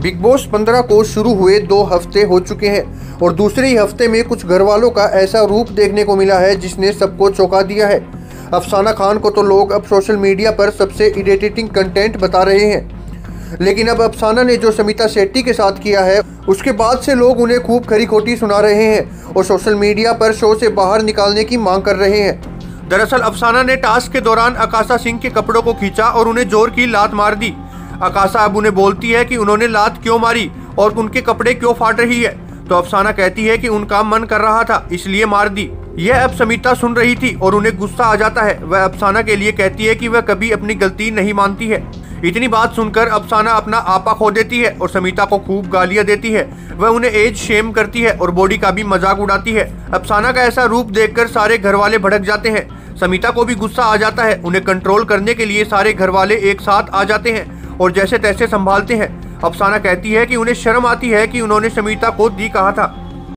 Big boss 15 को शुरू हुए दो हफ़्ते हो चुके हैं और दूसरे ही हफ़्ते में कुछ घर वालों का ऐसा रूप देखने को मिला है जिसने सबको चौंका दिया है। अफसाना खान को तो लोग अब सोशल मीडिया पर सबसे इरिटेटिंग कंटेंट बता रहे हैं। लेकिन अब अफसाना ने जो समिता शेट्टी के साथ किया है, उसके बाद से लोग उन्हें खूब खरी खोटी सुना रहे हैं और सोशल मीडिया पर शो से बाहर निकालने की मांग कर रहे हैं। दरअसल अफसाना ने टास्क के दौरान आकाशा सिंह के कपड़ों को खींचा और उन्हें ज़ोर की लात मार दी। आकाशा अब उन्हें बोलती है कि उन्होंने लात क्यों मारी और उनके कपड़े क्यों फाट रही है? तो अफसाना कहती है कि उनका मन कर रहा था, इसलिए मार दी। यह अब समिता सुन रही थी और उन्हें गुस्सा आ जाता है। वह अफसाना के लिए कहती है कि वह कभी अपनी गलती नहीं मानती है। इतनी बात सुनकर अफसाना अपना आपा खो देती है और समिता को खूब गालियाँ देती है। वह उन्हें एज शेम करती है और बॉडी का भी मज़ाक उड़ाती है। अफसाना का ऐसा रूप देखकर सारे घर वाले भड़क जाते हैं। समिता को भी गुस्सा आ जाता है। उन्हें कंट्रोल करने के लिए सारे घर वाले एक साथ आ जाते हैं। और जैसे तैसे संभालते हैं। अफसाना कहती है कि उन्हें शर्म आती है कि उन्होंने समीता को दी कहा था।